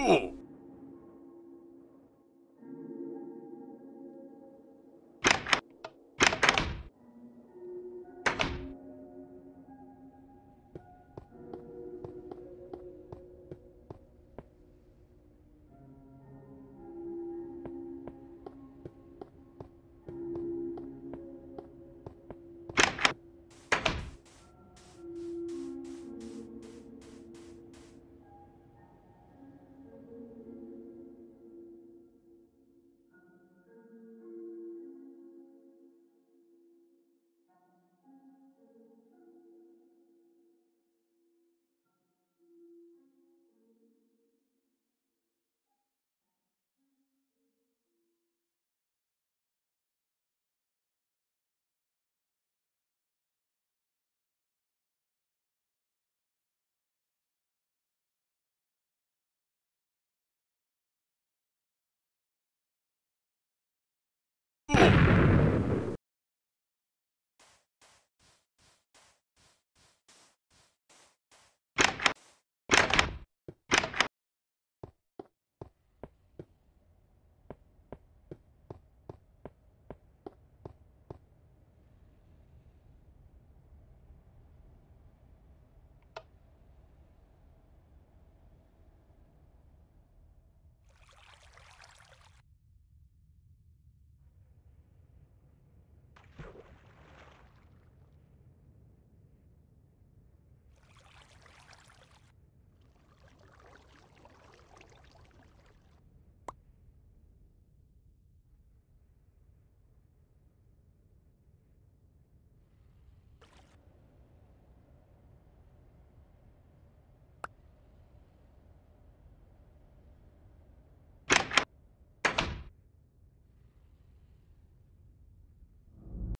Ooh.